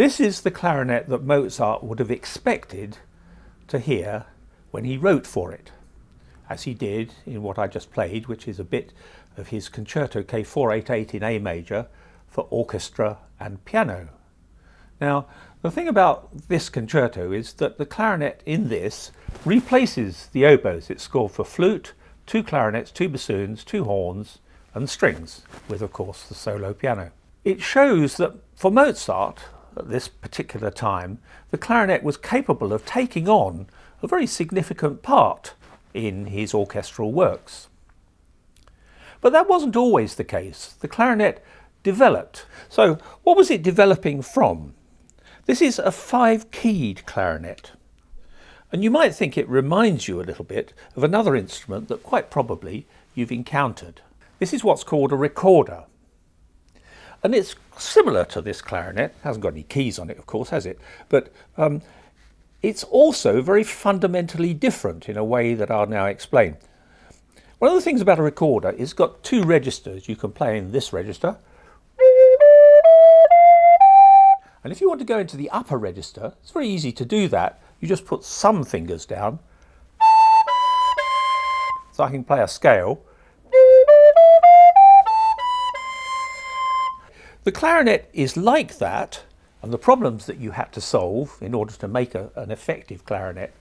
This is the clarinet that Mozart would have expected to hear when he wrote for it, as he did in what I just played, which is a bit of his Concerto K488 in A major for orchestra and piano. Now, the thing about this concerto is that the clarinet in this replaces the oboes. It's scored for flute, two clarinets, two bassoons, two horns, and strings, with of course the solo piano. It shows that for Mozart, at this particular time, the clarinet was capable of taking on a very significant part in his orchestral works. But that wasn't always the case. The clarinet developed. So what was it developing from? This is a five-keyed clarinet. And you might think it reminds you a little bit of another instrument that quite probably you've encountered. This is what's called a recorder. And it's similar to this clarinet, it hasn't got any keys on it of course, has it? But um, it's also very fundamentally different in a way that I'll now explain. One of the things about a recorder is it's got two registers. You can play in this register. And if you want to go into the upper register, it's very easy to do that. You just put some fingers down. So I can play a scale. The clarinet is like that, and the problems that you had to solve in order to make a, an effective clarinet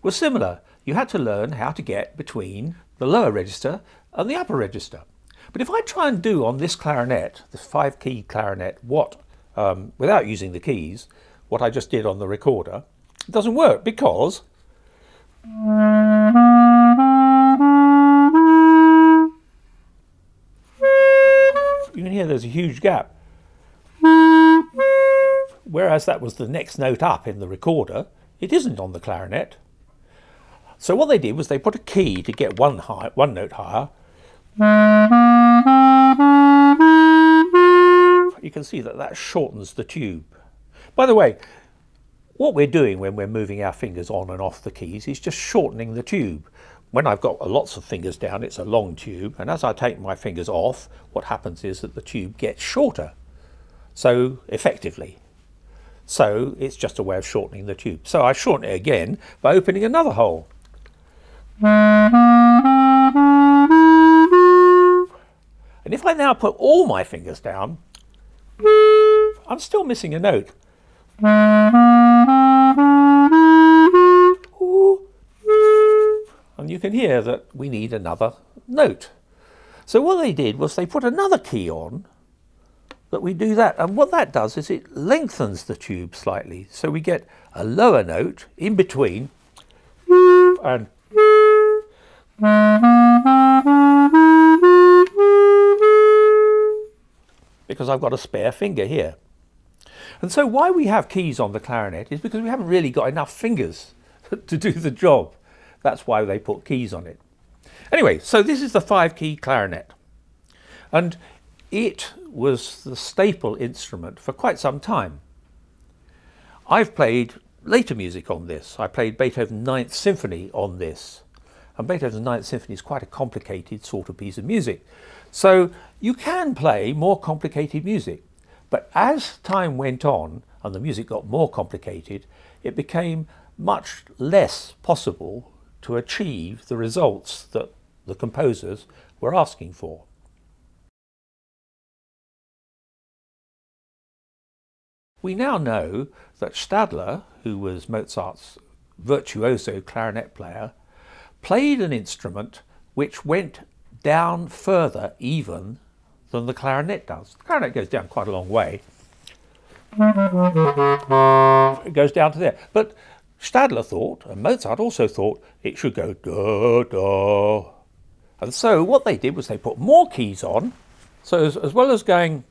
were similar. You had to learn how to get between the lower register and the upper register. But if I try and do on this clarinet, this five key clarinet, what, um, without using the keys, what I just did on the recorder, it doesn't work because you can hear there's a huge gap. Whereas that was the next note up in the recorder, it isn't on the clarinet. So what they did was they put a key to get one, high, one note higher. You can see that that shortens the tube. By the way, what we're doing when we're moving our fingers on and off the keys is just shortening the tube. When I've got lots of fingers down, it's a long tube, and as I take my fingers off, what happens is that the tube gets shorter. So, effectively. So, it's just a way of shortening the tube. So I shorten it again by opening another hole. And if I now put all my fingers down, I'm still missing a note. And you can hear that we need another note. So what they did was they put another key on that we do that. And what that does is it lengthens the tube slightly. So we get a lower note in between and because I've got a spare finger here. And so why we have keys on the clarinet is because we haven't really got enough fingers to do the job. That's why they put keys on it. Anyway, so this is the five key clarinet. And it was the staple instrument for quite some time. I've played later music on this. I played Beethoven's Ninth Symphony on this. And Beethoven's Ninth Symphony is quite a complicated sort of piece of music. So you can play more complicated music. But as time went on and the music got more complicated, it became much less possible to achieve the results that the composers were asking for. We now know that Stadler, who was Mozart's virtuoso clarinet player, played an instrument which went down further even than the clarinet does. The clarinet goes down quite a long way. It goes down to there. But Stadler thought, and Mozart also thought, it should go da da. And so what they did was they put more keys on. So as, as well as going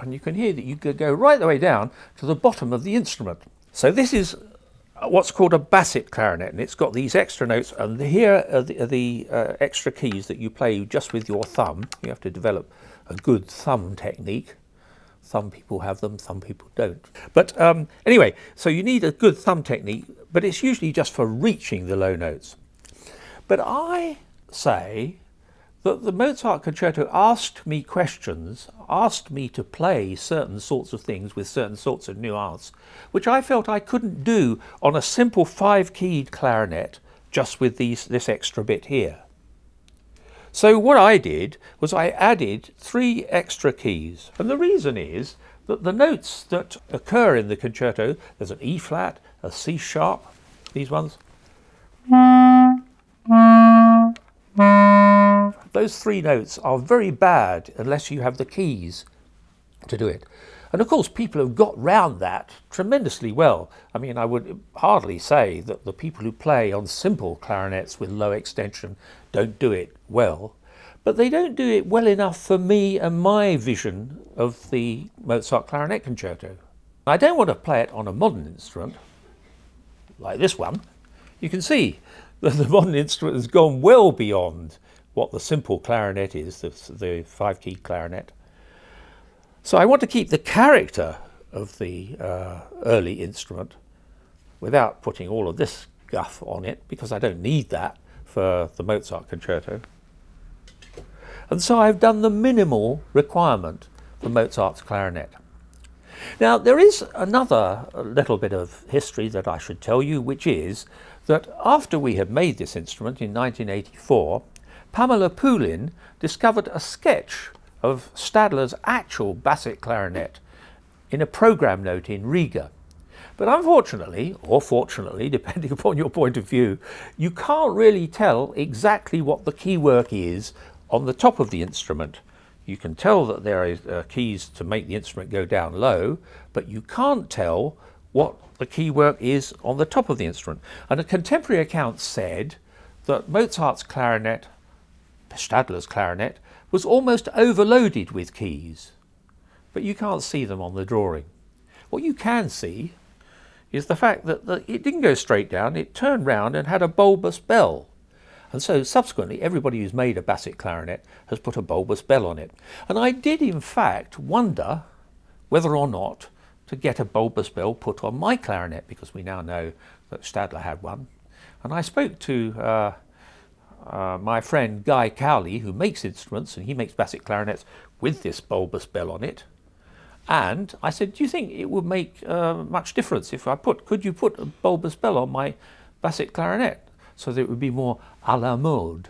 and you can hear that you could go right the way down to the bottom of the instrument. So this is what's called a basset clarinet, and it's got these extra notes, and here are the, are the uh, extra keys that you play just with your thumb. You have to develop a good thumb technique. Some people have them, some people don't. But um, anyway, so you need a good thumb technique, but it's usually just for reaching the low notes. But I say that the Mozart concerto asked me questions, asked me to play certain sorts of things with certain sorts of nuance, which I felt I couldn't do on a simple five-keyed clarinet just with these, this extra bit here. So what I did was I added three extra keys. And the reason is that the notes that occur in the concerto, there's an E flat, a C sharp, these ones, those three notes are very bad unless you have the keys to do it. And of course, people have got round that tremendously well. I mean, I would hardly say that the people who play on simple clarinets with low extension don't do it well, but they don't do it well enough for me and my vision of the Mozart clarinet concerto. I don't want to play it on a modern instrument, like this one. You can see that the modern instrument has gone well beyond what the simple clarinet is, the, the five-key clarinet. So I want to keep the character of the uh, early instrument without putting all of this guff on it because I don't need that for the Mozart concerto. And so I've done the minimal requirement for Mozart's clarinet. Now there is another little bit of history that I should tell you which is that after we had made this instrument in 1984 Pamela Poulin discovered a sketch of Stadler's actual basset clarinet in a program note in Riga. But unfortunately, or fortunately, depending upon your point of view, you can't really tell exactly what the keywork is on the top of the instrument. You can tell that there are uh, keys to make the instrument go down low, but you can't tell what the keywork is on the top of the instrument. And a contemporary account said that Mozart's clarinet Stadler's clarinet, was almost overloaded with keys, but you can't see them on the drawing. What you can see is the fact that the, it didn't go straight down, it turned round and had a bulbous bell. And so subsequently, everybody who's made a basset clarinet has put a bulbous bell on it. And I did, in fact, wonder whether or not to get a bulbous bell put on my clarinet, because we now know that Stadler had one. And I spoke to uh, uh, my friend Guy Cowley, who makes instruments, and he makes basset clarinets with this bulbous bell on it. And I said, do you think it would make uh, much difference if I put, could you put a bulbous bell on my basset clarinet so that it would be more à la mode?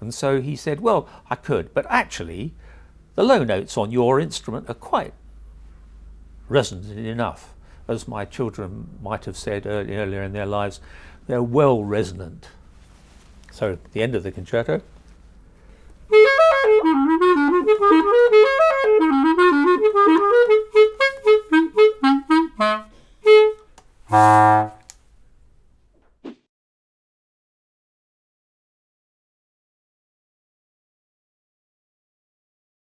And so he said, well, I could, but actually the low notes on your instrument are quite resonant enough. As my children might have said earlier in their lives, they're well resonant. So the end of the concerto.